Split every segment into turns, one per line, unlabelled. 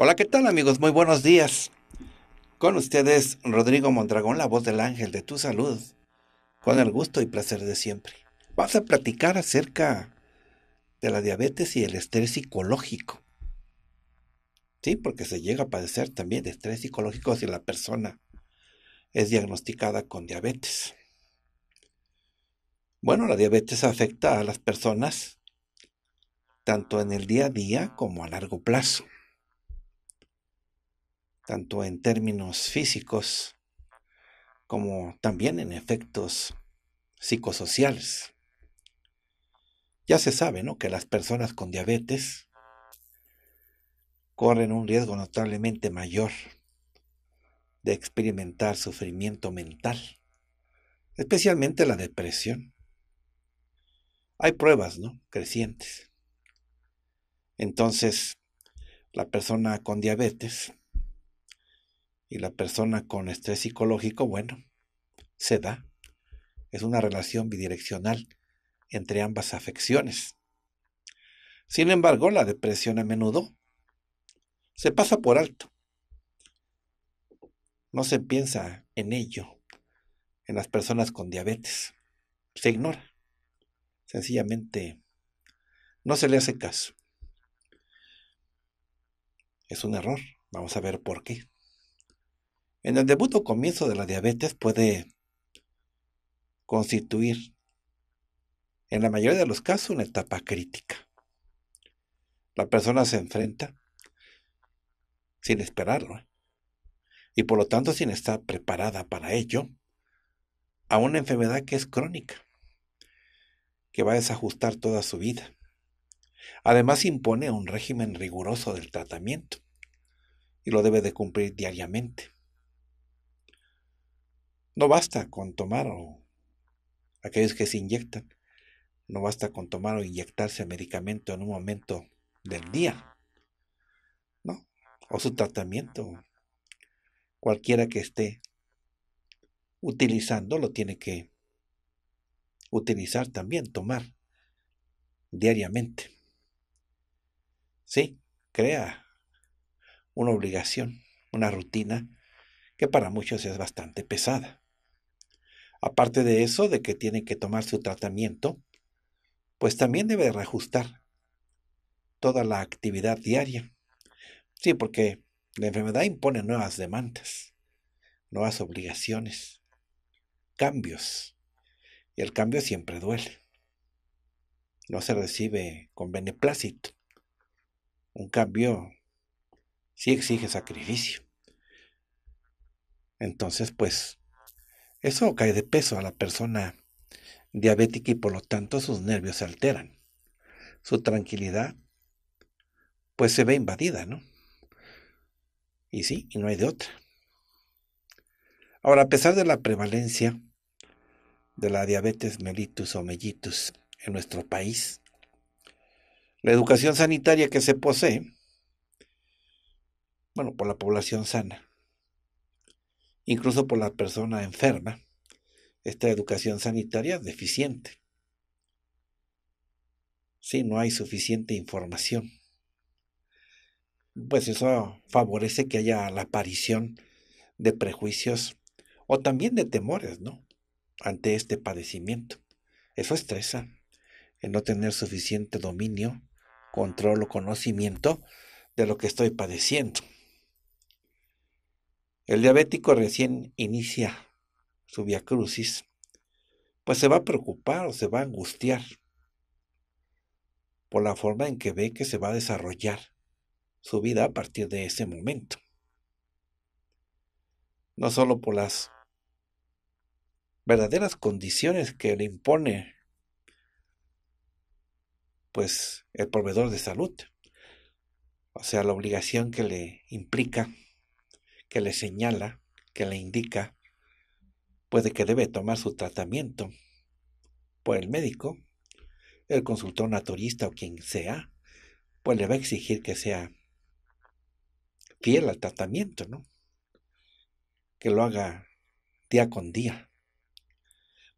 Hola, ¿qué tal amigos? Muy buenos días. Con ustedes, Rodrigo Mondragón, la voz del ángel de tu salud, con el gusto y placer de siempre. Vamos a platicar acerca de la diabetes y el estrés psicológico. Sí, porque se llega a padecer también de estrés psicológico si la persona es diagnosticada con diabetes. Bueno, la diabetes afecta a las personas tanto en el día a día como a largo plazo tanto en términos físicos como también en efectos psicosociales. Ya se sabe, ¿no? Que las personas con diabetes corren un riesgo notablemente mayor de experimentar sufrimiento mental, especialmente la depresión. Hay pruebas, ¿no? Crecientes. Entonces, la persona con diabetes y la persona con estrés psicológico, bueno, se da. Es una relación bidireccional entre ambas afecciones. Sin embargo, la depresión a menudo se pasa por alto. No se piensa en ello en las personas con diabetes. Se ignora. Sencillamente no se le hace caso. Es un error. Vamos a ver por qué. En el debut o comienzo de la diabetes puede constituir, en la mayoría de los casos, una etapa crítica. La persona se enfrenta sin esperarlo ¿eh? y por lo tanto sin estar preparada para ello a una enfermedad que es crónica, que va a desajustar toda su vida. Además impone un régimen riguroso del tratamiento y lo debe de cumplir diariamente. No basta con tomar o aquellos que se inyectan, no basta con tomar o inyectarse medicamento en un momento del día, ¿no? O su tratamiento, cualquiera que esté utilizando, lo tiene que utilizar también, tomar diariamente. Sí, crea una obligación, una rutina que para muchos es bastante pesada. Aparte de eso, de que tiene que tomar su tratamiento, pues también debe reajustar toda la actividad diaria. Sí, porque la enfermedad impone nuevas demandas, nuevas obligaciones, cambios. Y el cambio siempre duele. No se recibe con beneplácito. Un cambio sí exige sacrificio. Entonces, pues, eso cae de peso a la persona diabética y por lo tanto sus nervios se alteran. Su tranquilidad pues se ve invadida, ¿no? Y sí, y no hay de otra. Ahora, a pesar de la prevalencia de la diabetes mellitus o mellitus en nuestro país, la educación sanitaria que se posee, bueno, por la población sana, incluso por la persona enferma, esta educación sanitaria es deficiente. Si no hay suficiente información. Pues eso favorece que haya la aparición de prejuicios o también de temores, ¿no? Ante este padecimiento. Eso estresa, el no tener suficiente dominio, control o conocimiento de lo que estoy padeciendo. El diabético recién inicia su via crucis, pues se va a preocupar o se va a angustiar por la forma en que ve que se va a desarrollar su vida a partir de ese momento. No solo por las verdaderas condiciones que le impone pues el proveedor de salud. O sea, la obligación que le implica, que le señala, que le indica, puede que debe tomar su tratamiento por el médico, el consultor naturista o quien sea, pues le va a exigir que sea fiel al tratamiento, ¿no? Que lo haga día con día.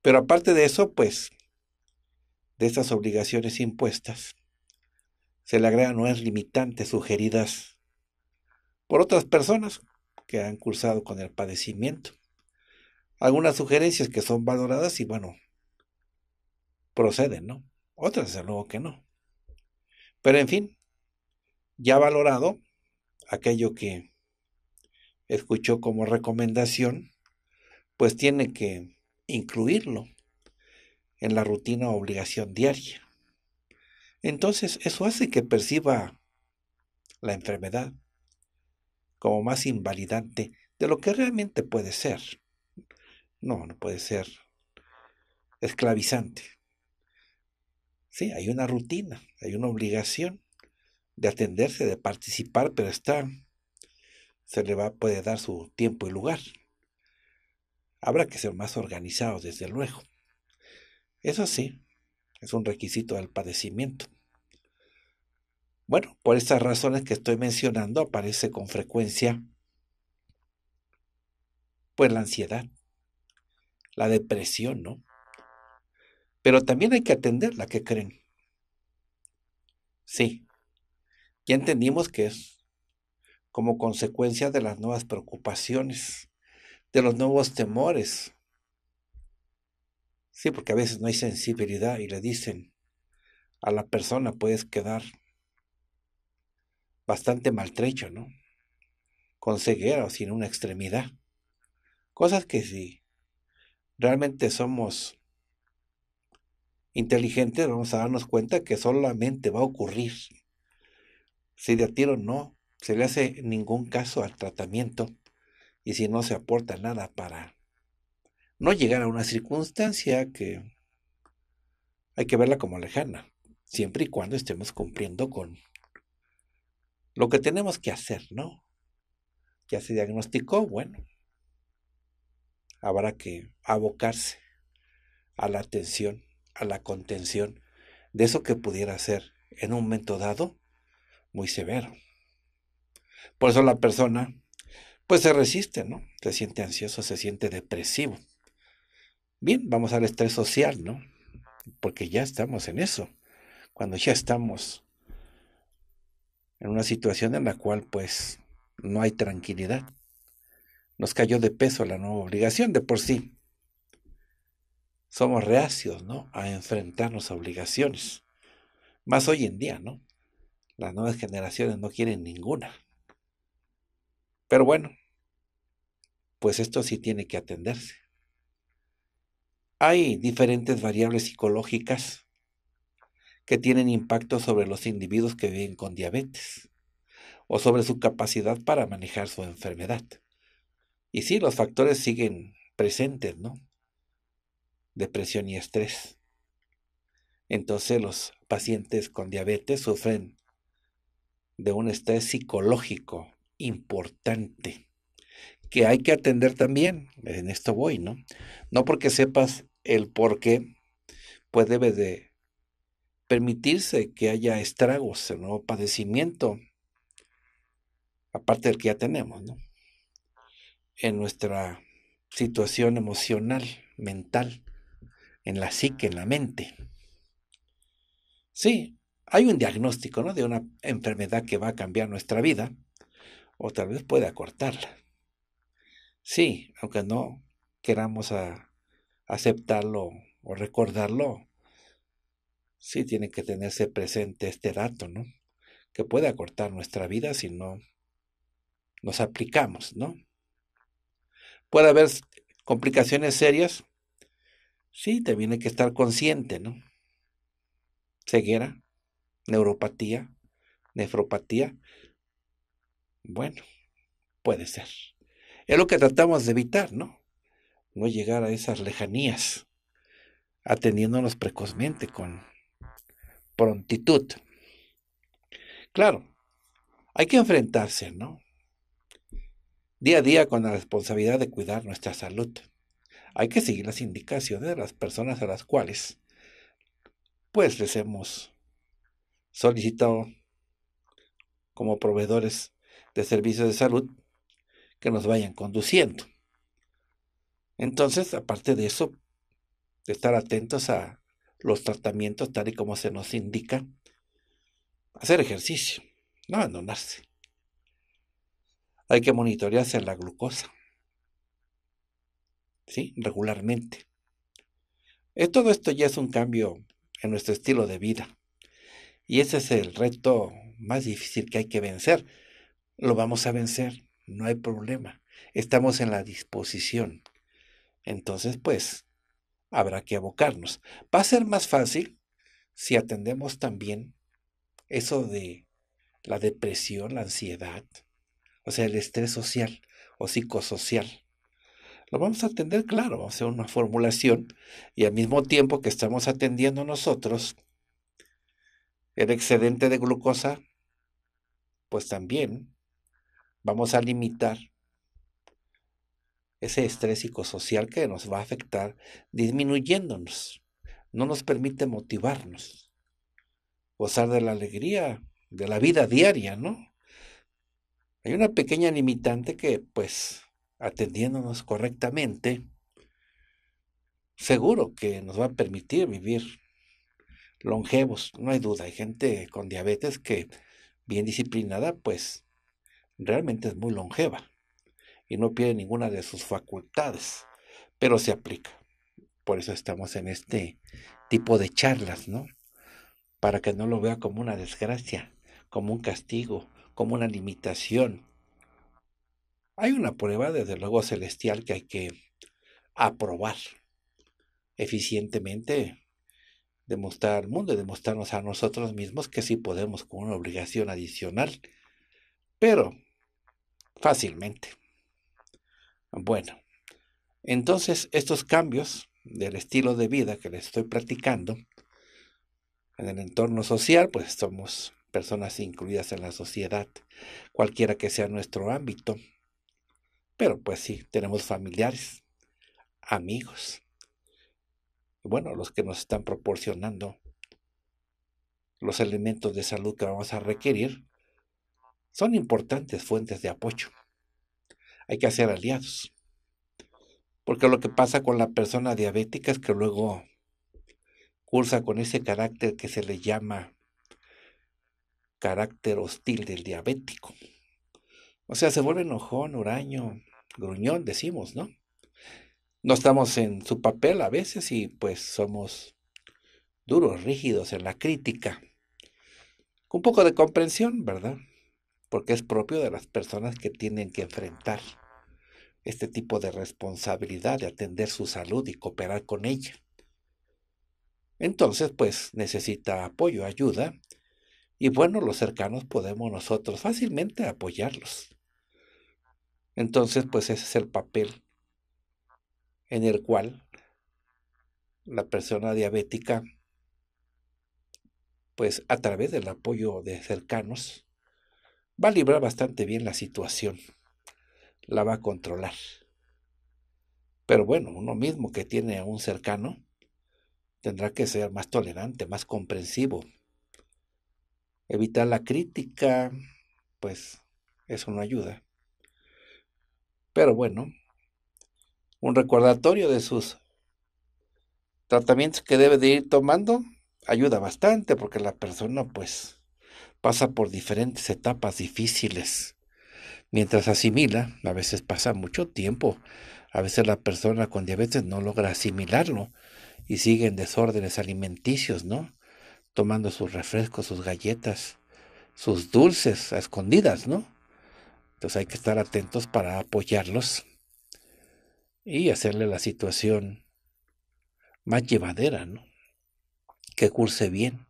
Pero aparte de eso, pues, de estas obligaciones impuestas, se le agregan nuevas limitantes sugeridas por otras personas que han cursado con el padecimiento. Algunas sugerencias que son valoradas y bueno, proceden, ¿no? Otras, desde luego que no. Pero en fin, ya valorado aquello que escuchó como recomendación, pues tiene que incluirlo en la rutina o obligación diaria. Entonces, eso hace que perciba la enfermedad como más invalidante de lo que realmente puede ser. No, no puede ser esclavizante. Sí, hay una rutina, hay una obligación de atenderse, de participar, pero está, se le va, puede dar su tiempo y lugar. Habrá que ser más organizados, desde luego. Eso sí, es un requisito del padecimiento. Bueno, por estas razones que estoy mencionando aparece con frecuencia pues la ansiedad, la depresión, ¿no? Pero también hay que atenderla, ¿qué creen? Sí, ya entendimos que es como consecuencia de las nuevas preocupaciones, de los nuevos temores. Sí, porque a veces no hay sensibilidad y le dicen a la persona puedes quedar bastante maltrecho, ¿no? Con ceguera o sin una extremidad. Cosas que si realmente somos inteligentes vamos a darnos cuenta que solamente va a ocurrir si de a tiro no se le hace ningún caso al tratamiento y si no se aporta nada para no llegar a una circunstancia que hay que verla como lejana, siempre y cuando estemos cumpliendo con lo que tenemos que hacer, ¿no? Ya se diagnosticó, bueno, habrá que abocarse a la atención a la contención de eso que pudiera ser en un momento dado muy severo. Por eso la persona pues se resiste, ¿no? Se siente ansioso, se siente depresivo. Bien, vamos al estrés social, ¿no? Porque ya estamos en eso. Cuando ya estamos en una situación en la cual pues no hay tranquilidad. Nos cayó de peso la nueva obligación de por sí somos reacios, ¿no? A enfrentarnos a obligaciones. Más hoy en día, ¿no? Las nuevas generaciones no quieren ninguna. Pero bueno, pues esto sí tiene que atenderse. Hay diferentes variables psicológicas que tienen impacto sobre los individuos que viven con diabetes o sobre su capacidad para manejar su enfermedad. Y sí, los factores siguen presentes, ¿no? depresión y estrés. Entonces los pacientes con diabetes sufren de un estrés psicológico importante que hay que atender también. En esto voy, ¿no? No porque sepas el por qué, pues debe de permitirse que haya estragos, nuevo padecimiento, aparte del que ya tenemos, ¿no? En nuestra situación emocional, mental en la psique, en la mente. Sí, hay un diagnóstico ¿no? de una enfermedad que va a cambiar nuestra vida o tal vez puede acortarla. Sí, aunque no queramos aceptarlo o recordarlo, sí tiene que tenerse presente este dato, ¿no? Que puede acortar nuestra vida si no nos aplicamos, ¿no? Puede haber complicaciones serias Sí, también hay que estar consciente, ¿no? Ceguera, neuropatía, nefropatía. Bueno, puede ser. Es lo que tratamos de evitar, ¿no? no llegar a esas lejanías, atendiéndonos precozmente, con prontitud. Claro, hay que enfrentarse, ¿no? Día a día con la responsabilidad de cuidar nuestra salud. Hay que seguir las indicaciones de las personas a las cuales, pues, les hemos solicitado como proveedores de servicios de salud que nos vayan conduciendo. Entonces, aparte de eso, de estar atentos a los tratamientos tal y como se nos indica, hacer ejercicio, no abandonarse. Hay que monitorearse la glucosa, ¿sí? Regularmente. Eh, todo esto ya es un cambio en nuestro estilo de vida. Y ese es el reto más difícil que hay que vencer. Lo vamos a vencer, no hay problema. Estamos en la disposición. Entonces, pues, habrá que abocarnos. Va a ser más fácil si atendemos también eso de la depresión, la ansiedad, o sea, el estrés social o psicosocial. Lo vamos a atender, claro, vamos a hacer una formulación y al mismo tiempo que estamos atendiendo nosotros el excedente de glucosa, pues también vamos a limitar ese estrés psicosocial que nos va a afectar disminuyéndonos. No nos permite motivarnos, gozar de la alegría de la vida diaria, ¿no? Hay una pequeña limitante que, pues, atendiéndonos correctamente, seguro que nos va a permitir vivir longevos, no hay duda. Hay gente con diabetes que, bien disciplinada, pues, realmente es muy longeva y no pierde ninguna de sus facultades, pero se aplica. Por eso estamos en este tipo de charlas, ¿no? Para que no lo vea como una desgracia, como un castigo, como una limitación. Hay una prueba, desde luego, celestial que hay que aprobar eficientemente, demostrar al mundo y demostrarnos a nosotros mismos que sí podemos con una obligación adicional, pero fácilmente. Bueno, entonces estos cambios del estilo de vida que les estoy practicando en el entorno social, pues somos personas incluidas en la sociedad, cualquiera que sea nuestro ámbito. Pero pues sí, tenemos familiares, amigos, bueno, los que nos están proporcionando los elementos de salud que vamos a requerir, son importantes fuentes de apoyo hay que hacer aliados. Porque lo que pasa con la persona diabética es que luego cursa con ese carácter que se le llama carácter hostil del diabético. O sea, se vuelve enojón, huraño, gruñón, decimos, ¿no? No estamos en su papel a veces y pues somos duros, rígidos en la crítica. Un poco de comprensión, ¿verdad? Porque es propio de las personas que tienen que enfrentar este tipo de responsabilidad de atender su salud y cooperar con ella. Entonces, pues necesita apoyo, ayuda, y bueno, los cercanos podemos nosotros fácilmente apoyarlos. Entonces, pues ese es el papel en el cual la persona diabética, pues a través del apoyo de cercanos, va a librar bastante bien la situación la va a controlar. Pero bueno, uno mismo que tiene a un cercano tendrá que ser más tolerante, más comprensivo. Evitar la crítica, pues eso no ayuda. Pero bueno, un recordatorio de sus tratamientos que debe de ir tomando ayuda bastante porque la persona pues pasa por diferentes etapas difíciles mientras asimila, a veces pasa mucho tiempo, a veces la persona con diabetes no logra asimilarlo y sigue en desórdenes alimenticios, ¿no? Tomando sus refrescos, sus galletas, sus dulces a escondidas, ¿no? Entonces hay que estar atentos para apoyarlos y hacerle la situación más llevadera, ¿no? Que curse bien.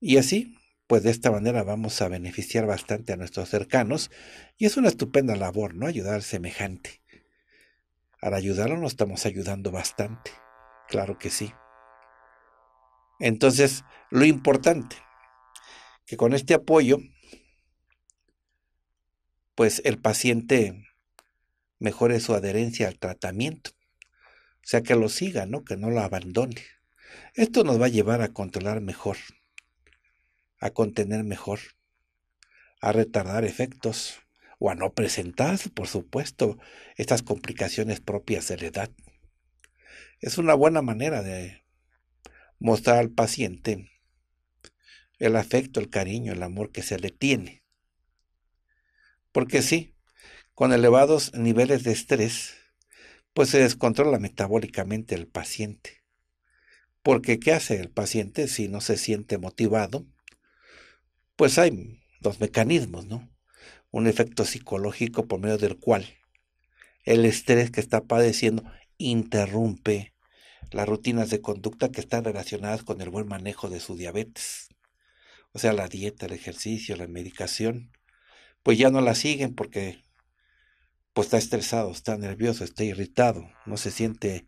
Y así, pues de esta manera vamos a beneficiar bastante a nuestros cercanos y es una estupenda labor, ¿no? Ayudar al semejante. Al ayudarlo nos estamos ayudando bastante. Claro que sí. Entonces, lo importante, que con este apoyo, pues el paciente mejore su adherencia al tratamiento. O sea, que lo siga, ¿no? Que no lo abandone. Esto nos va a llevar a controlar mejor, a contener mejor, a retardar efectos o a no presentarse, por supuesto, estas complicaciones propias de la edad. Es una buena manera de mostrar al paciente el afecto, el cariño, el amor que se le tiene. Porque sí, con elevados niveles de estrés, pues se descontrola metabólicamente el paciente. Porque ¿qué hace el paciente si no se siente motivado? Pues hay dos mecanismos, ¿no? Un efecto psicológico por medio del cual el estrés que está padeciendo interrumpe las rutinas de conducta que están relacionadas con el buen manejo de su diabetes. O sea, la dieta, el ejercicio, la medicación, pues ya no la siguen porque pues está estresado, está nervioso, está irritado, no se siente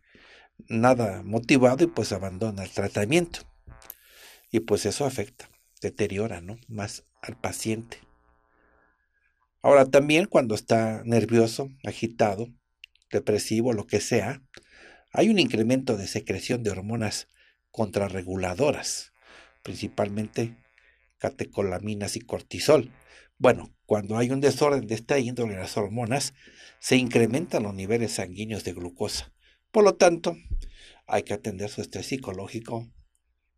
nada motivado y pues abandona el tratamiento. Y pues eso afecta, deteriora, ¿no? Más al paciente. Ahora también cuando está nervioso, agitado, depresivo, lo que sea, hay un incremento de secreción de hormonas contrarreguladoras, principalmente catecolaminas y cortisol. Bueno, cuando hay un desorden de esta índole de las hormonas, se incrementan los niveles sanguíneos de glucosa. Por lo tanto, hay que atender su estrés psicológico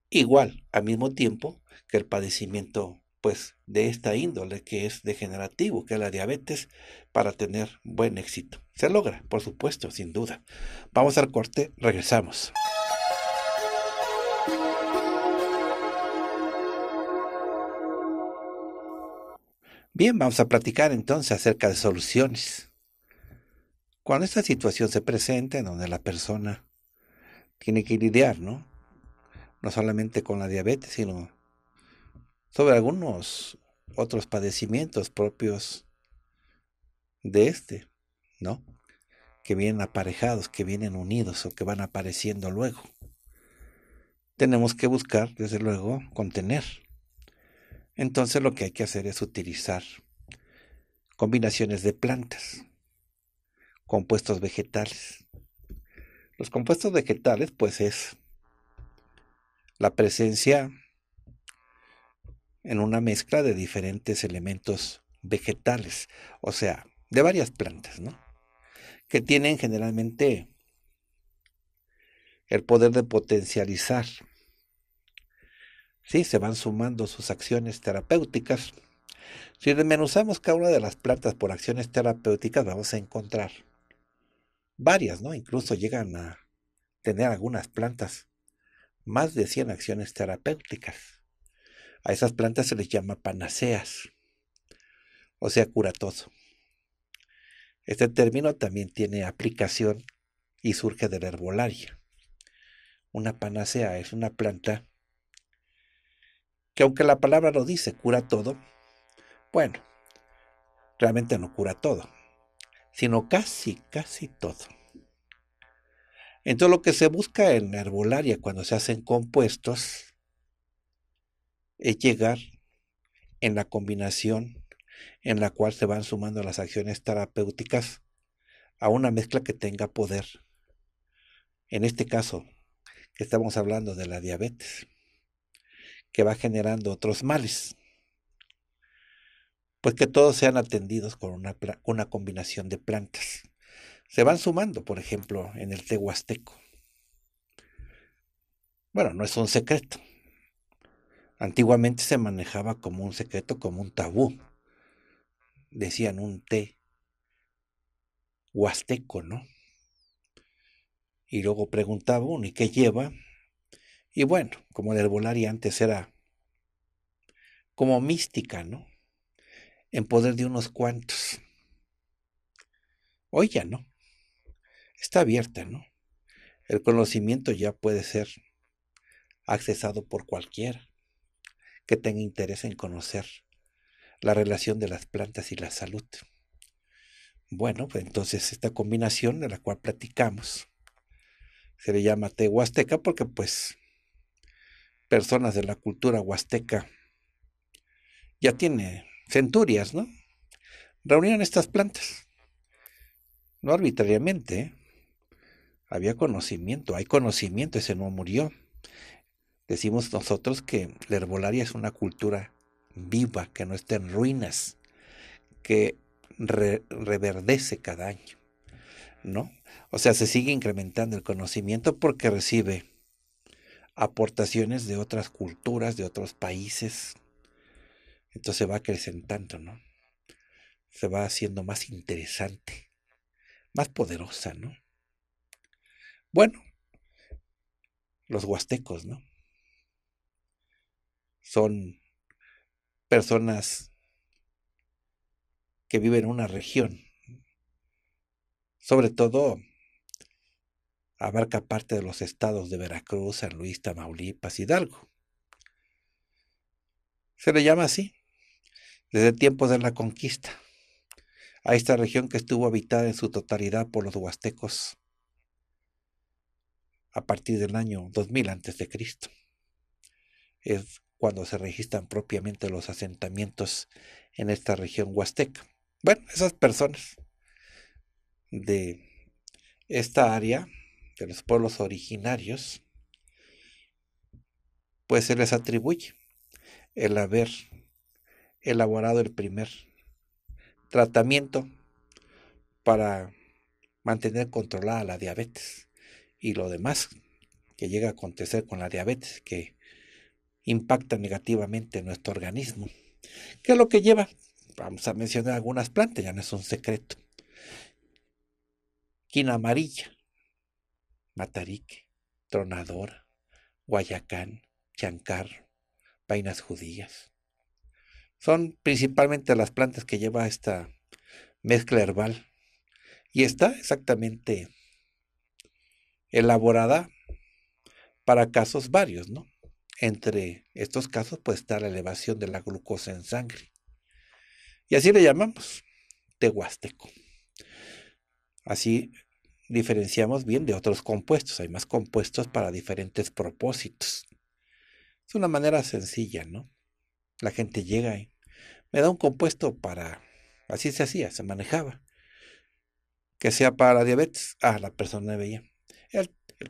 igual al mismo tiempo que el padecimiento pues de esta índole que es degenerativo, que es la diabetes, para tener buen éxito. Se logra, por supuesto, sin duda. Vamos al corte, regresamos. Bien, vamos a platicar entonces acerca de soluciones. Cuando esta situación se presenta en donde la persona tiene que lidiar, ¿no? No solamente con la diabetes, sino sobre algunos otros padecimientos propios de este, ¿no? Que vienen aparejados, que vienen unidos o que van apareciendo luego. Tenemos que buscar, desde luego, contener entonces lo que hay que hacer es utilizar combinaciones de plantas, compuestos vegetales. Los compuestos vegetales pues es la presencia en una mezcla de diferentes elementos vegetales, o sea, de varias plantas, ¿no? Que tienen generalmente el poder de potencializar Sí, se van sumando sus acciones terapéuticas. Si desmenuzamos cada una de las plantas por acciones terapéuticas, vamos a encontrar varias, ¿no? Incluso llegan a tener algunas plantas más de 100 acciones terapéuticas. A esas plantas se les llama panaceas, o sea, curatoso. Este término también tiene aplicación y surge de la herbolaria. Una panacea es una planta que aunque la palabra lo dice, cura todo, bueno, realmente no cura todo, sino casi, casi todo. Entonces lo que se busca en la herbolaria cuando se hacen compuestos es llegar en la combinación en la cual se van sumando las acciones terapéuticas a una mezcla que tenga poder. En este caso, que estamos hablando de la diabetes que va generando otros males. Pues que todos sean atendidos con una, una combinación de plantas. Se van sumando, por ejemplo, en el tehuasteco. Bueno, no es un secreto. Antiguamente se manejaba como un secreto, como un tabú. Decían un té huasteco, ¿no? Y luego preguntaba uno, ¿y qué lleva? Y bueno, como la herbolaria antes era como mística, ¿no? En poder de unos cuantos. Hoy ya no. Está abierta, ¿no? El conocimiento ya puede ser accesado por cualquiera que tenga interés en conocer la relación de las plantas y la salud. Bueno, pues entonces esta combinación de la cual platicamos se le llama té huasteca porque pues personas de la cultura huasteca ya tiene centurias, ¿no? Reunieron estas plantas. No arbitrariamente. ¿eh? Había conocimiento, hay conocimiento, ese no murió. Decimos nosotros que la herbolaria es una cultura viva, que no está en ruinas, que reverdece cada año, ¿no? O sea, se sigue incrementando el conocimiento porque recibe aportaciones de otras culturas, de otros países. Entonces va acrecentando, ¿no? Se va haciendo más interesante, más poderosa, ¿no? Bueno, los huastecos, ¿no? Son personas que viven en una región, sobre todo abarca parte de los estados de Veracruz, San Luis, Tamaulipas, Hidalgo. Se le llama así desde tiempos de la conquista a esta región que estuvo habitada en su totalidad por los huastecos a partir del año 2000 a.C. Es cuando se registran propiamente los asentamientos en esta región huasteca. Bueno, esas personas de esta área, de los pueblos originarios, pues se les atribuye el haber elaborado el primer tratamiento para mantener controlada la diabetes y lo demás que llega a acontecer con la diabetes que impacta negativamente en nuestro organismo. ¿Qué es lo que lleva? Vamos a mencionar algunas plantas, ya no es un secreto. Quina amarilla, matarique, tronadora, guayacán, chancarro, vainas judías. Son principalmente las plantas que lleva esta mezcla herbal y está exactamente elaborada para casos varios, ¿no? Entre estos casos puede estar la elevación de la glucosa en sangre, y así le llamamos tehuasteco. Así diferenciamos bien de otros compuestos. Hay más compuestos para diferentes propósitos. Es una manera sencilla, ¿no? La gente llega y me da un compuesto para... Así se hacía, se manejaba. Que sea para diabetes. Ah, la persona veía. El, el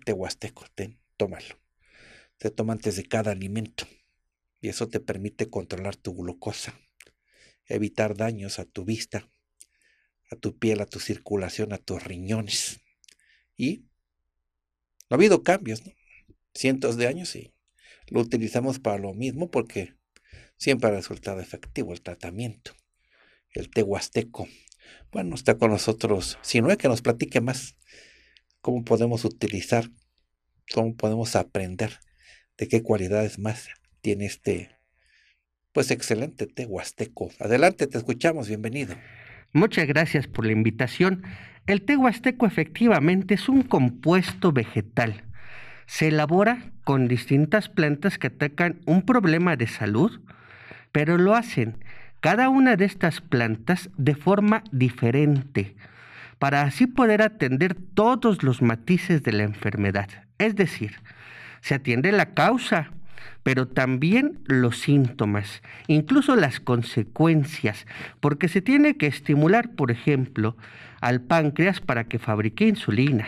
tómalo. Se toma antes de cada alimento. Y eso te permite controlar tu glucosa evitar daños a tu vista, a tu piel, a tu circulación, a tus riñones. Y no ha habido cambios, ¿no? Cientos de años y lo utilizamos para lo mismo porque siempre ha resultado efectivo el tratamiento. El tehuasteco. Bueno, está con nosotros Si no es que nos platique más cómo podemos utilizar, cómo podemos aprender de qué cualidades más tiene este pues excelente té huasteco. Adelante, te escuchamos, bienvenido.
Muchas gracias por la invitación. El té huasteco efectivamente es un compuesto vegetal. Se elabora con distintas plantas que atacan un problema de salud, pero lo hacen cada una de estas plantas de forma diferente, para así poder atender todos los matices de la enfermedad. Es decir, se atiende la causa, pero también los síntomas, incluso las consecuencias, porque se tiene que estimular, por ejemplo, al páncreas para que fabrique insulina,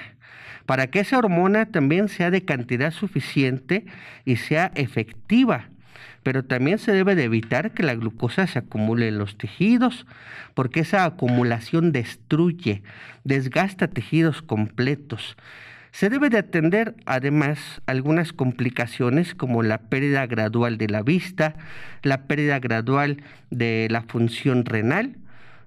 para que esa hormona también sea de cantidad suficiente y sea efectiva. Pero también se debe de evitar que la glucosa se acumule en los tejidos, porque esa acumulación destruye, desgasta tejidos completos. Se debe de atender además algunas complicaciones como la pérdida gradual de la vista, la pérdida gradual de la función renal,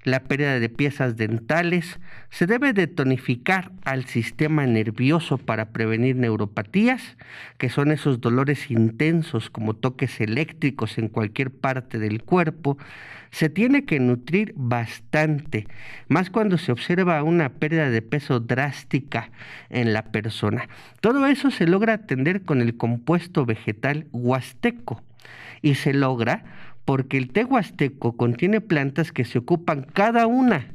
la pérdida de piezas dentales, se debe de tonificar al sistema nervioso para prevenir neuropatías, que son esos dolores intensos como toques eléctricos en cualquier parte del cuerpo, se tiene que nutrir bastante, más cuando se observa una pérdida de peso drástica en la persona. Todo eso se logra atender con el compuesto vegetal huasteco y se logra porque el té huasteco contiene plantas que se ocupan cada una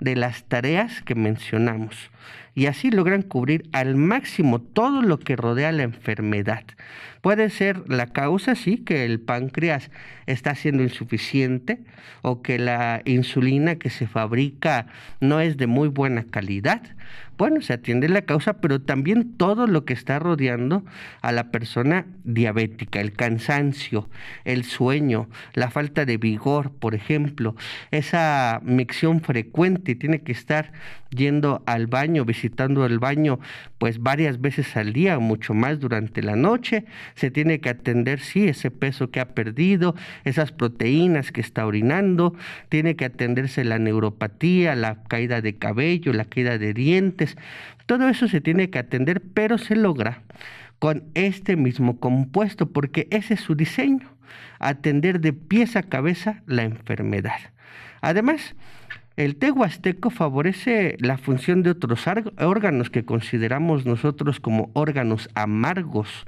de las tareas que mencionamos y así logran cubrir al máximo todo lo que rodea la enfermedad. Puede ser la causa, sí, que el páncreas está siendo insuficiente o que la insulina que se fabrica no es de muy buena calidad. Bueno, se atiende la causa, pero también todo lo que está rodeando a la persona diabética, el cansancio, el sueño, la falta de vigor, por ejemplo, esa micción frecuente, tiene que estar yendo al baño, visitando el baño pues varias veces al día, mucho más durante la noche, se tiene que atender sí ese peso que ha perdido, esas proteínas que está orinando, tiene que atenderse la neuropatía, la caída de cabello, la caída de dientes, todo eso se tiene que atender, pero se logra con este mismo compuesto porque ese es su diseño, atender de pies a cabeza la enfermedad. Además, el té huasteco favorece la función de otros órganos que consideramos nosotros como órganos amargos.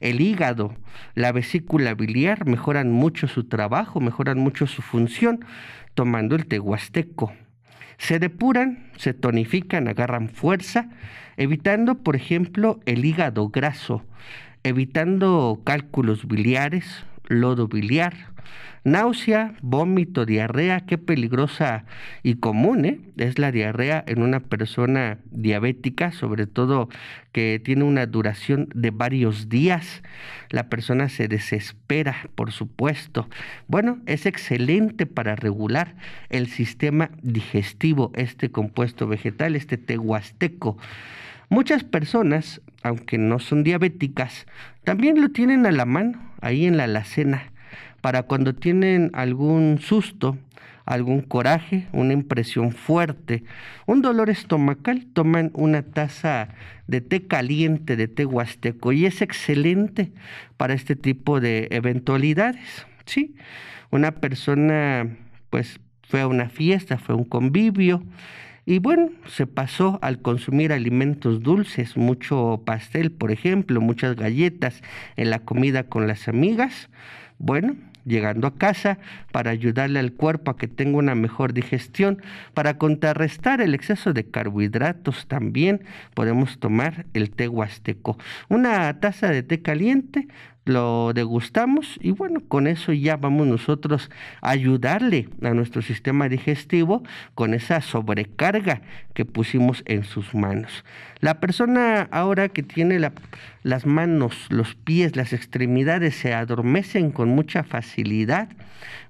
El hígado, la vesícula biliar mejoran mucho su trabajo, mejoran mucho su función tomando el té huasteco. Se depuran, se tonifican, agarran fuerza, evitando, por ejemplo, el hígado graso, evitando cálculos biliares, lodo biliar, Náusea, vómito, diarrea, qué peligrosa y común ¿eh? es la diarrea en una persona diabética, sobre todo que tiene una duración de varios días. La persona se desespera, por supuesto. Bueno, es excelente para regular el sistema digestivo, este compuesto vegetal, este tehuasteco. Muchas personas, aunque no son diabéticas, también lo tienen a la mano, ahí en la alacena para cuando tienen algún susto, algún coraje, una impresión fuerte, un dolor estomacal, toman una taza de té caliente, de té huasteco, y es excelente para este tipo de eventualidades. ¿sí? Una persona, pues, fue a una fiesta, fue a un convivio, y bueno, se pasó al consumir alimentos dulces, mucho pastel, por ejemplo, muchas galletas en la comida con las amigas. Bueno, llegando a casa para ayudarle al cuerpo a que tenga una mejor digestión, para contrarrestar el exceso de carbohidratos también podemos tomar el té huasteco. Una taza de té caliente lo degustamos y bueno, con eso ya vamos nosotros a ayudarle a nuestro sistema digestivo con esa sobrecarga que pusimos en sus manos. La persona ahora que tiene las manos, los pies, las extremidades se adormecen con mucha facilidad,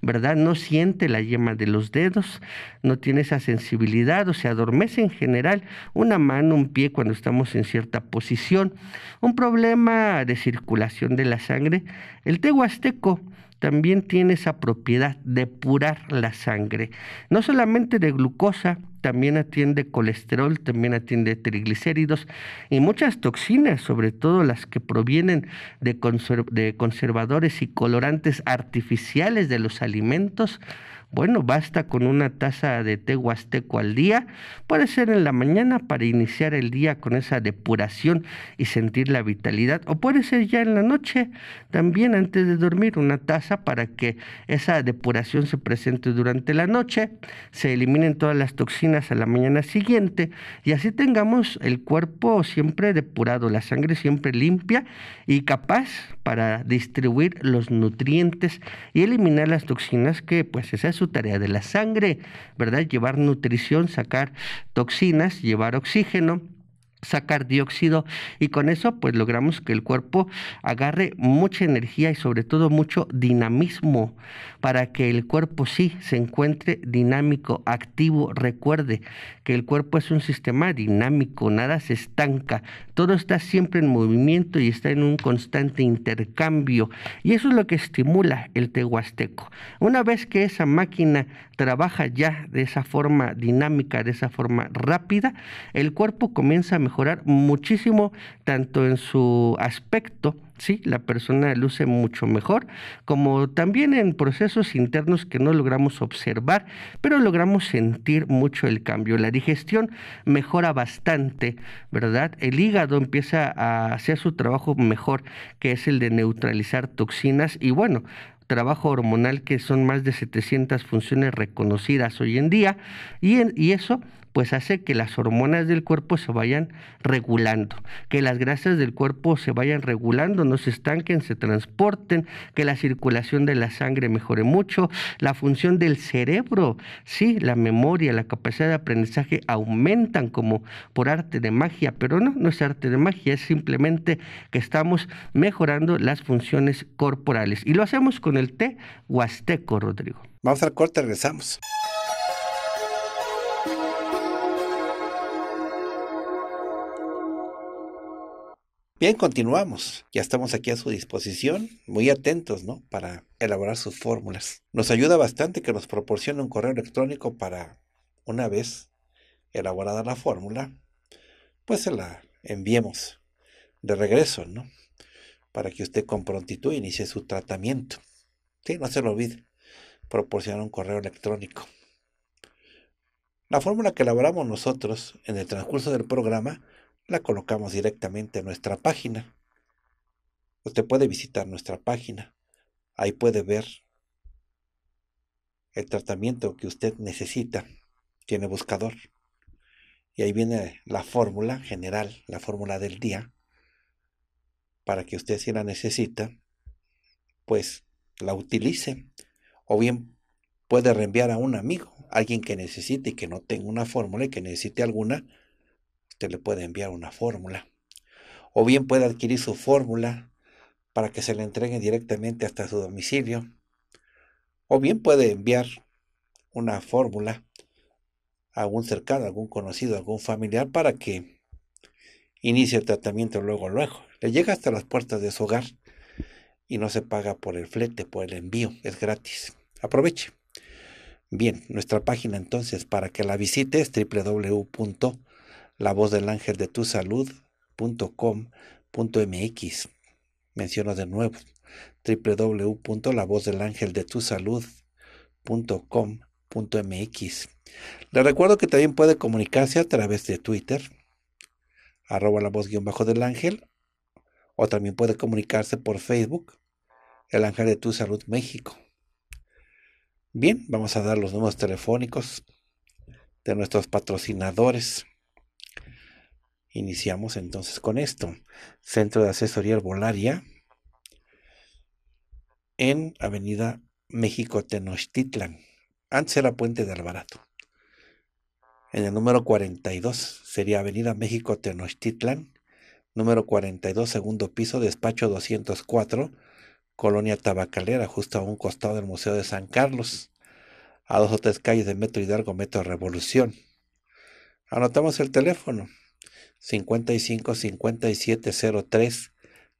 ¿verdad? No siente la yema de los dedos, no tiene esa sensibilidad o se adormece en general una mano, un pie cuando estamos en cierta posición. Un problema de circulación de la sangre. El té huasteco también tiene esa propiedad de depurar la sangre, no solamente de glucosa, también atiende colesterol, también atiende triglicéridos y muchas toxinas, sobre todo las que provienen de conservadores y colorantes artificiales de los alimentos, bueno, basta con una taza de té huasteco al día. Puede ser en la mañana para iniciar el día con esa depuración y sentir la vitalidad. O puede ser ya en la noche, también antes de dormir, una taza para que esa depuración se presente durante la noche, se eliminen todas las toxinas a la mañana siguiente y así tengamos el cuerpo siempre depurado, la sangre siempre limpia y capaz para distribuir los nutrientes y eliminar las toxinas que pues es su tarea de la sangre, ¿verdad? Llevar nutrición, sacar toxinas, llevar oxígeno sacar dióxido y con eso pues logramos que el cuerpo agarre mucha energía y sobre todo mucho dinamismo para que el cuerpo sí se encuentre dinámico, activo. Recuerde que el cuerpo es un sistema dinámico, nada se estanca, todo está siempre en movimiento y está en un constante intercambio y eso es lo que estimula el tehuasteco. Una vez que esa máquina trabaja ya de esa forma dinámica, de esa forma rápida, el cuerpo comienza a mejorar muchísimo tanto en su aspecto, sí, la persona luce mucho mejor, como también en procesos internos que no logramos observar, pero logramos sentir mucho el cambio. La digestión mejora bastante, ¿verdad? El hígado empieza a hacer su trabajo mejor, que es el de neutralizar toxinas y bueno, trabajo hormonal que son más de 700 funciones reconocidas hoy en día y, y eso pues hace que las hormonas del cuerpo se vayan regulando, que las grasas del cuerpo se vayan regulando, no se estanquen, se transporten, que la circulación de la sangre mejore mucho, la función del cerebro, sí, la memoria, la capacidad de aprendizaje aumentan como por arte de magia, pero no, no es arte de magia, es simplemente que estamos mejorando las funciones corporales. Y lo hacemos con el té huasteco, Rodrigo.
Vamos al corte, regresamos. Bien, continuamos. Ya estamos aquí a su disposición, muy atentos, ¿no? Para elaborar sus fórmulas. Nos ayuda bastante que nos proporcione un correo electrónico para, una vez elaborada la fórmula, pues se la enviemos de regreso, ¿no? Para que usted con prontitud inicie su tratamiento. Sí, no se lo olvide, proporcionar un correo electrónico. La fórmula que elaboramos nosotros en el transcurso del programa la colocamos directamente en nuestra página. Usted puede visitar nuestra página. Ahí puede ver el tratamiento que usted necesita. Tiene buscador. Y ahí viene la fórmula general, la fórmula del día, para que usted si la necesita, pues la utilice. O bien puede reenviar a un amigo, alguien que necesite y que no tenga una fórmula y que necesite alguna, usted le puede enviar una fórmula. O bien puede adquirir su fórmula para que se le entregue directamente hasta su domicilio. O bien puede enviar una fórmula a algún cercano, algún conocido, algún familiar para que inicie el tratamiento luego, luego. Le llega hasta las puertas de su hogar y no se paga por el flete, por el envío, es gratis. Aproveche. Bien, nuestra página entonces para que la visite es www la voz del ángel de tu salud.com.mx. Menciono de nuevo www.lavozdelangeldetusalud.com.mx. Le recuerdo que también puede comunicarse a través de Twitter, arroba la voz guion bajo del ángel, o también puede comunicarse por Facebook, el ángel de tu salud México. Bien, vamos a dar los números telefónicos de nuestros patrocinadores. Iniciamos entonces con esto. Centro de Asesoría Herbolaria en Avenida México Tenochtitlan. Antes era Puente de Alvarado. En el número 42 sería Avenida México Tenochtitlan, número 42, segundo piso, despacho 204, Colonia Tabacalera, justo a un costado del Museo de San Carlos, a dos o tres calles de Metro Hidalgo, Metro Revolución. Anotamos el teléfono 55 57 03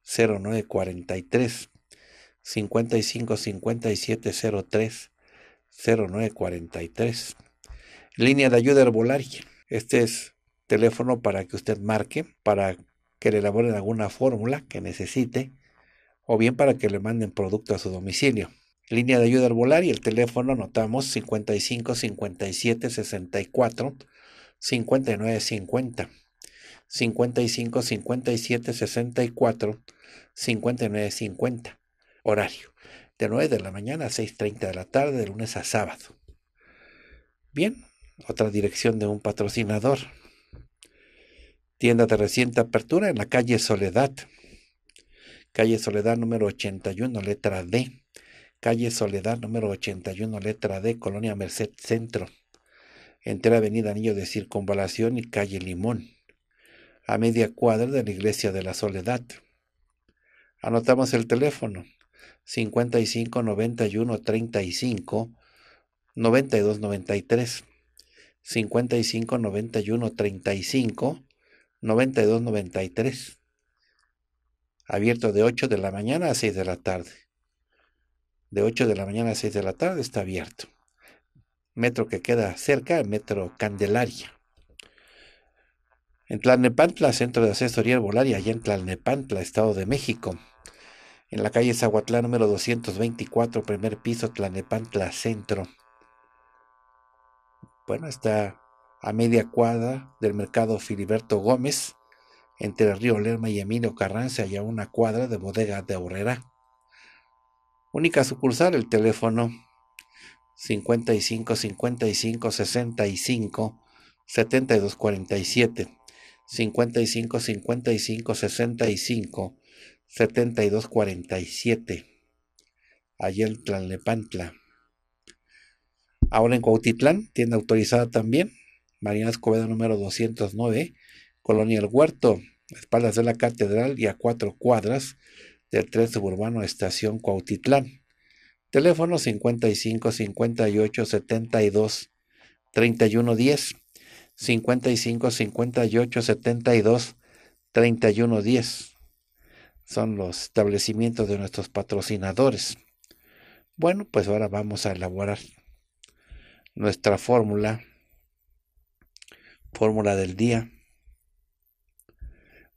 09 43 55 57 03 09 43 línea de ayuda herbolaria. Este es teléfono para que usted marque para que le elaboren alguna fórmula que necesite o bien para que le manden producto a su domicilio. Línea de ayuda herbolaria el teléfono anotamos 55 57 64 59 50 55 57 64 59 50. Horario de 9 de la mañana a 6.30 de la tarde, de lunes a sábado. Bien, otra dirección de un patrocinador. Tienda de reciente apertura en la calle Soledad. Calle Soledad número 81, letra D. Calle Soledad número 81, letra D, Colonia Merced Centro. Entre Avenida Anillo de Circunvalación y calle Limón a media cuadra de la iglesia de la Soledad. Anotamos el teléfono 55 91 35 92 93 55 91 35 92 93 abierto de 8 de la mañana a 6 de la tarde. De 8 de la mañana a 6 de la tarde está abierto. Metro que queda cerca, el metro Candelaria. En Tlalnepantla, Centro de Asesoría Herbolaria, allá en Tlalnepantla, Estado de México. En la calle Zahuatlán, número 224, primer piso, Tlalnepantla Centro. Bueno, está a media cuadra del mercado Filiberto Gómez, entre el río Lerma y Emilio Carranza, allá una cuadra de bodega de Horrera. Única sucursal, el teléfono 55 55 65 72 47. 55 55 65 72 47. Allí en Tlalnepantla. Ahora en Cuautitlán, tienda autorizada también. Mariana Escobedo número 209, Colonia El Huerto, espaldas de la Catedral y a cuatro cuadras del tren suburbano Estación Cuautitlán. Teléfono 55 58 72 31 10. 55 58 72 31 10. Son los establecimientos de nuestros patrocinadores. Bueno, pues ahora vamos a elaborar nuestra fórmula, fórmula del día.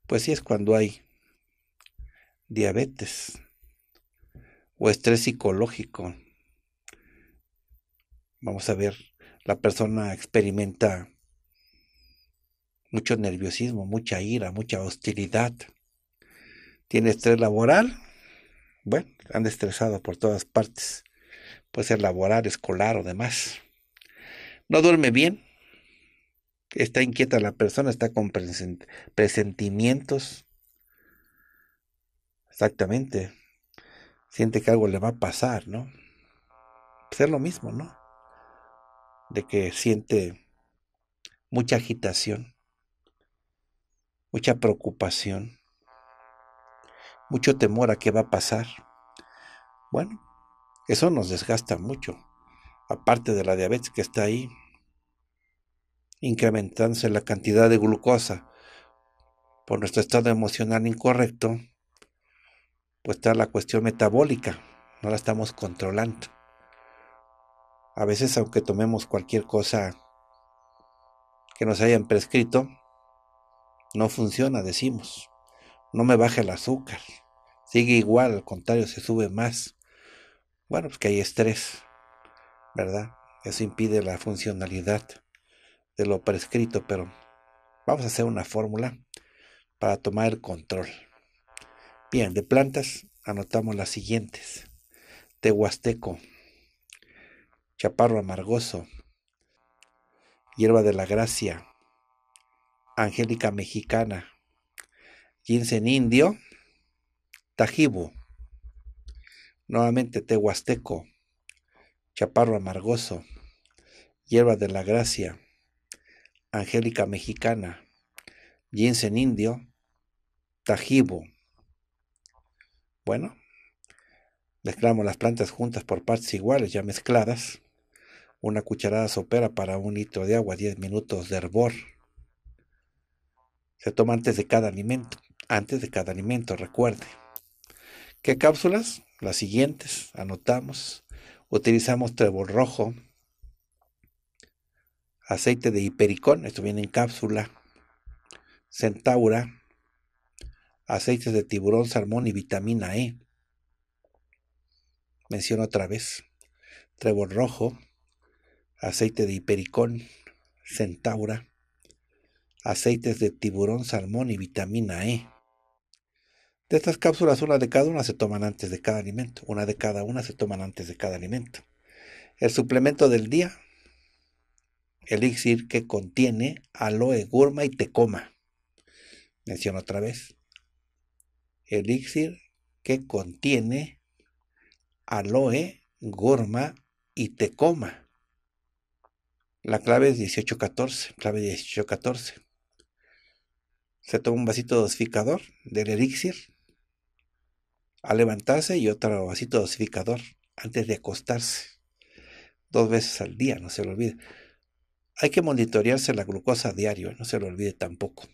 Pues sí es cuando hay diabetes o estrés psicológico. Vamos a ver, la persona experimenta mucho nerviosismo, mucha ira, mucha hostilidad. Tiene estrés laboral. Bueno, anda estresado por todas partes. Puede ser laboral, escolar o demás. No duerme bien. Está inquieta la persona, está con presentimientos. Exactamente siente que algo le va a pasar, ¿no? Pues es lo mismo, ¿no? De que siente mucha agitación, mucha preocupación, mucho temor a qué va a pasar. Bueno, eso nos desgasta mucho, aparte de la diabetes que está ahí, incrementándose la cantidad de glucosa por nuestro estado emocional incorrecto, pues está la cuestión metabólica, no la estamos controlando. A veces aunque tomemos cualquier cosa que nos hayan prescrito, no funciona, decimos. No me baja el azúcar. Sigue igual, al contrario, se sube más. Bueno, pues que hay estrés, ¿verdad? Eso impide la funcionalidad de lo prescrito, pero vamos a hacer una fórmula para tomar el control. Bien, de plantas anotamos las siguientes. Tehuasteco, chaparro amargoso, hierba de la gracia, angélica mexicana, ginseng indio, tajibo. Nuevamente tehuasteco, chaparro amargoso, hierba de la gracia, angélica mexicana, ginseng indio, tajibo. Bueno, mezclamos las plantas juntas por partes iguales, ya mezcladas. Una cucharada sopera para un litro de agua, 10 minutos de hervor. Se toma antes de cada alimento, antes de cada alimento, recuerde. ¿Qué cápsulas? Las siguientes, anotamos. Utilizamos trébol rojo, aceite de hipericón, esto viene en cápsula, centaura, aceites de tiburón, salmón y vitamina E. Menciono otra vez. Trébol rojo, aceite de hipericón, centaura, aceites de tiburón, salmón y vitamina E. De estas cápsulas, una de cada una se toman antes de cada alimento. Una de cada una se toman antes de cada alimento. El suplemento del día, elixir que contiene aloe, gurma y tecoma. Menciono otra vez elixir que contiene aloe, gorma y tecoma. La clave es 1814, clave 1814. Se toma un vasito dosificador del elixir al levantarse y otro vasito dosificador antes de acostarse. Dos veces al día, no se lo olvide. Hay que monitorearse la glucosa diario, no se lo olvide tampoco.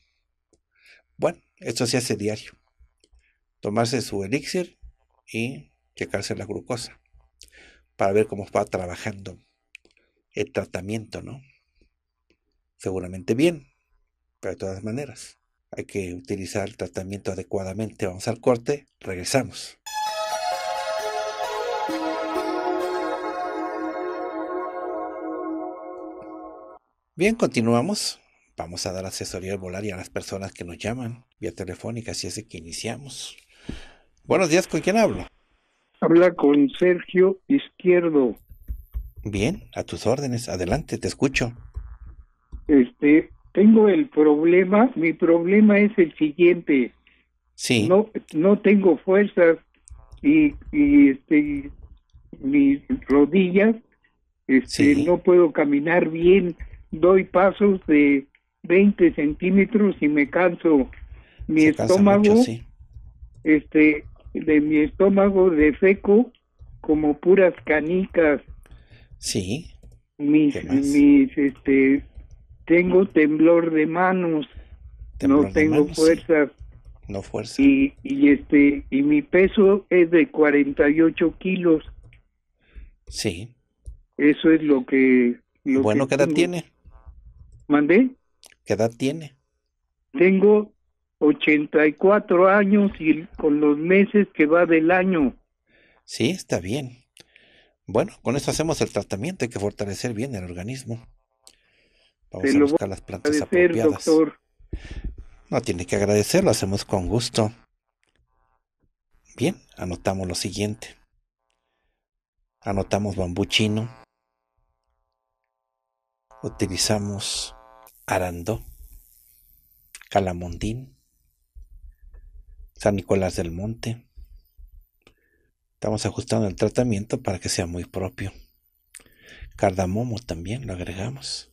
Bueno, esto se hace diario tomarse su elixir y checarse la glucosa para ver cómo va trabajando el tratamiento, ¿no? Seguramente bien, pero de todas maneras hay que utilizar el tratamiento adecuadamente. Vamos al corte, regresamos. Bien, continuamos. Vamos a dar asesoría volar y a las personas que nos llaman vía telefónica, así es que iniciamos. Buenos días, ¿con quién hablo?
Habla con Sergio Izquierdo.
Bien, a tus órdenes, adelante, te escucho.
Este, tengo el problema, mi problema es el siguiente.
Sí.
No, no tengo fuerzas y, y este, mis rodillas, este,
Sí.
no puedo caminar bien, doy pasos de 20 centímetros y me canso. Mi
Se
estómago,
mucho, sí.
este, de mi estómago defeco como puras canicas.
Sí,
Mis, mis, este, tengo temblor de manos,
temblor
no tengo
manos, sí,
fuerza
no fuerza.
y, y este, y mi peso es de 48 kilos.
Sí.
Eso es lo que. Lo
Bueno,
que
¿qué edad
tengo.
tiene?
¿Mandé?
¿Qué edad tiene?
Tengo 84 años y con los meses que va del año.
Sí, está bien. Bueno, con eso hacemos el tratamiento, hay que fortalecer bien el organismo. Vamos a buscar las plantas apropiadas.
doctor.
No tiene que agradecer, lo hacemos con gusto. Bien, anotamos lo siguiente. Anotamos bambú chino. Utilizamos arandó, calamondín, San Nicolás del Monte. Estamos ajustando el tratamiento para que sea muy propio. Cardamomo también lo agregamos.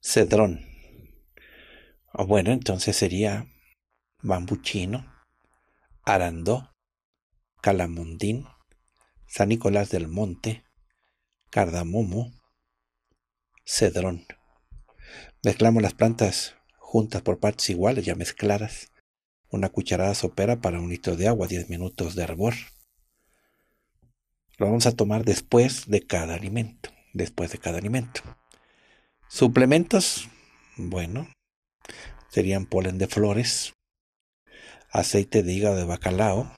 Cedrón. Ah, Bueno, entonces sería bambú chino, arandó, calamondín, San Nicolás del Monte, cardamomo, cedrón. Mezclamos las plantas juntas por partes iguales, ya mezcladas. Una cucharada sopera para un litro de agua, 10 minutos de hervor. Lo vamos a tomar después de cada alimento. Después de cada alimento. Suplementos, bueno, serían polen de flores, aceite de hígado de bacalao,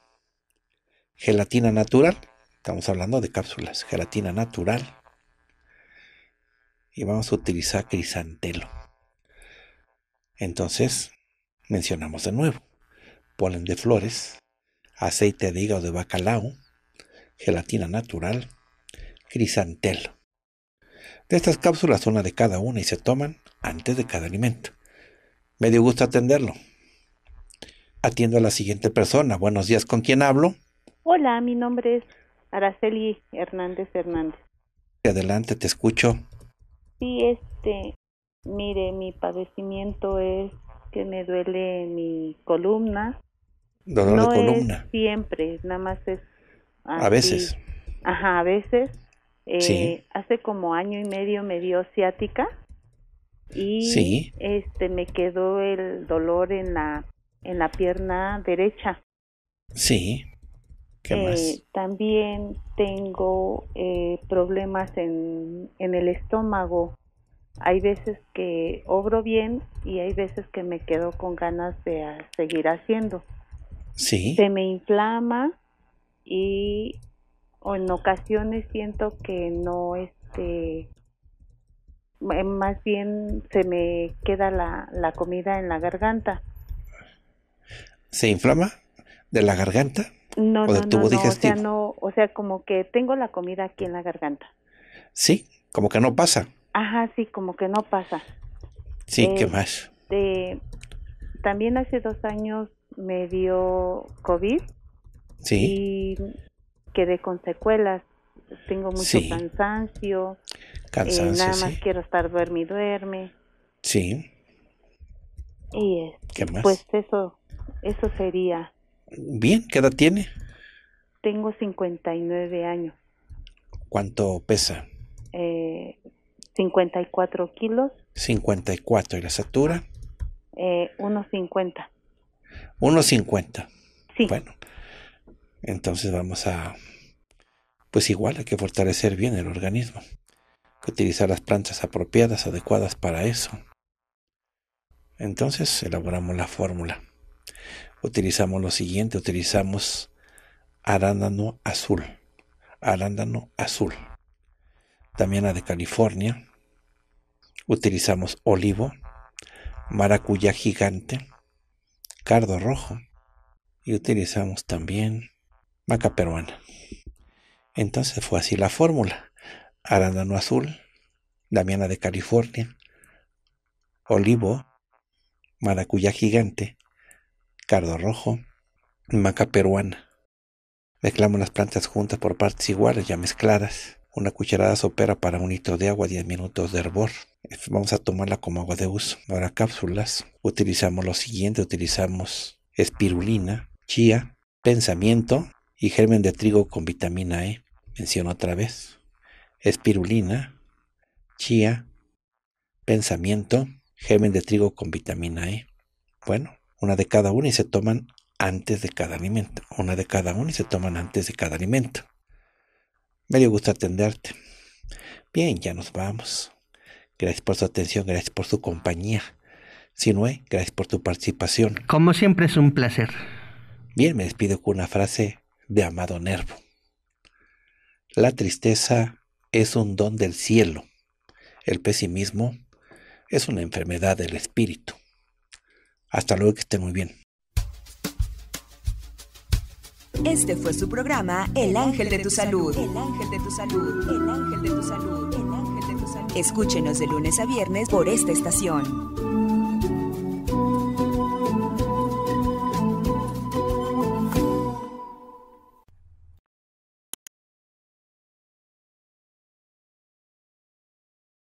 gelatina natural, estamos hablando de cápsulas, gelatina natural, y vamos a utilizar crisantelo. Entonces, mencionamos de nuevo, polen de flores, aceite de hígado de bacalao, gelatina natural, crisantelo. De estas cápsulas, una de cada una y se toman antes de cada alimento. Me dio gusto atenderlo. Atiendo a la siguiente persona. Buenos días, ¿con quién hablo?
Hola, mi nombre es Araceli Hernández Hernández.
Adelante, te escucho.
Sí, este, mire, mi padecimiento es que me duele mi columna.
Dolor
no
de columna.
es siempre, nada más es
A veces.
Ajá, a veces. Eh,
Sí.
Hace como año y medio me dio ciática y
Sí.
este me quedó el dolor en la en la pierna derecha.
Sí. ¿Qué
Eh,
más?
También tengo eh, problemas en, en el estómago. Hay veces que obro bien y hay veces que me quedo con ganas de seguir haciendo.
Sí.
Se me inflama y o en ocasiones siento que no este m- más bien se me queda la, la comida en la garganta.
¿Se inflama de la garganta?
No,
¿O
no,
tubo
no, o sea,
digestivo?
no, o sea, como que tengo la comida aquí en la garganta.
Sí, como que no pasa.
Ajá, sí, como que no pasa.
Sí, ¿qué
Eh,
más?
De, también hace dos años me dio COVID
Sí,
y quedé con secuelas. Tengo mucho
Sí.
cansancio, eh,
cansancio,
nada más
sí.
quiero estar duerme y duerme.
Sí,
Y eh,
¿qué más?
pues eso, eso sería.
Bien, ¿qué edad tiene?
Tengo 59 años,
¿Cuánto pesa?
eh, 54 kilos,
54. ¿Y la estatura?
eh, 1,50.
1,50.
Sí,
Bueno, entonces vamos a, pues igual hay que fortalecer bien el organismo, Hay que utilizar las plantas apropiadas, adecuadas para eso. Entonces elaboramos la fórmula. Utilizamos lo siguiente, utilizamos arándano azul, arándano azul, también de California. Utilizamos olivo, maracuyá gigante, cardo rojo y utilizamos también maca peruana. Entonces fue así la fórmula. Arándano azul, damiana de California, olivo, maracuyá gigante, cardo rojo, maca peruana. Mezclamos las plantas juntas por partes iguales, ya mezcladas. Una cucharada sopera para un litro de agua, 10 minutos de hervor. Vamos a tomarla como agua de uso. Ahora cápsulas. Utilizamos lo siguiente, utilizamos espirulina, chía, pensamiento y germen de trigo con vitamina E. Menciono otra vez. Espirulina, chía, pensamiento, germen de trigo con vitamina E. Bueno, una de cada una y se toman antes de cada alimento. Una de cada uno y se toman antes de cada alimento. Me dio gusto atenderte. Bien, ya nos vamos. Gracias por su atención, gracias por su compañía. Sinue, gracias por tu participación.
Como siempre es un placer.
Bien, me despido con una frase de Amado Nervo. La tristeza es un don del cielo. El pesimismo es una enfermedad del espíritu. Hasta luego, que esté muy bien.
Este fue su programa El Ángel de tu Salud. El Ángel de tu Salud. El Ángel de tu Salud. El Ángel de tu Salud. Escúchenos de lunes a viernes por esta estación.